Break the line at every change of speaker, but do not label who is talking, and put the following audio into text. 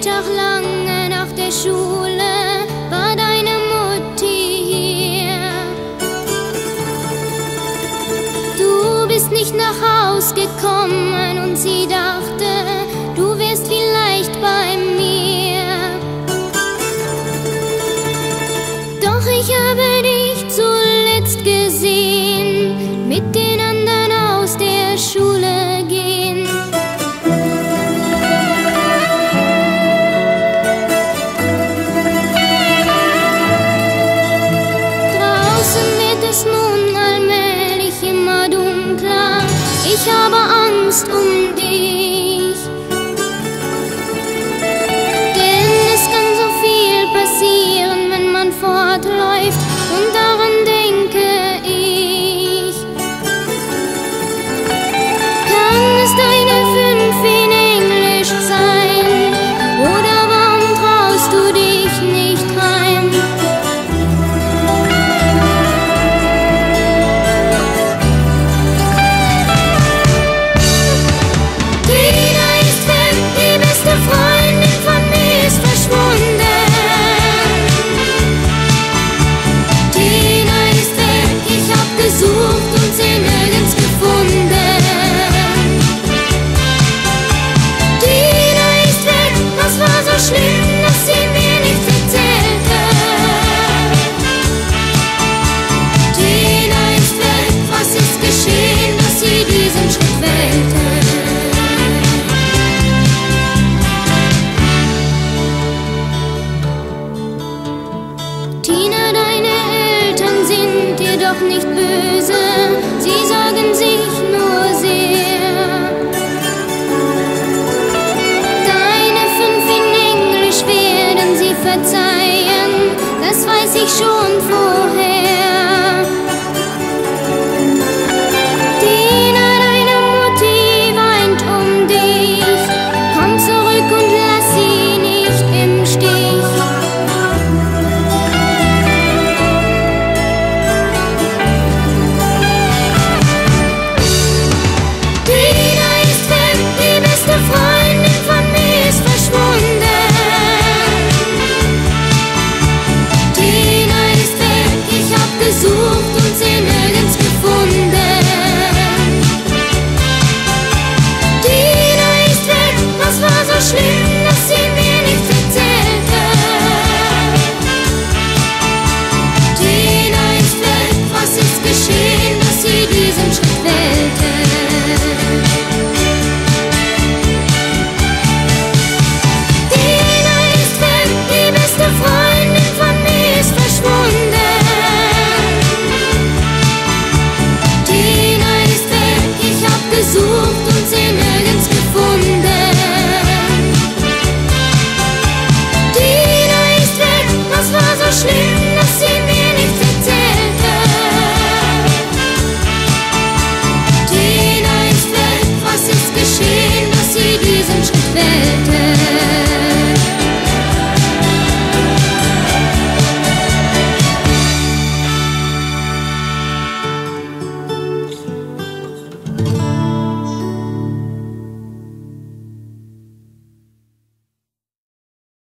Mittag lange nach der Schule war deine Mutti hier. Du bist nicht nach Haus gekommen und sie dachte, du wärst vielleicht bei mir. Doch ich habe Ich habe Angst um dich. Denn es kann so viel passieren, wenn man fortläuft. Und daran Tina, deine Eltern sind dir doch nicht böse, sie sorgen sich nur sehr. Deine fünf in Englisch werden sie verzeihen, das weiß ich schon.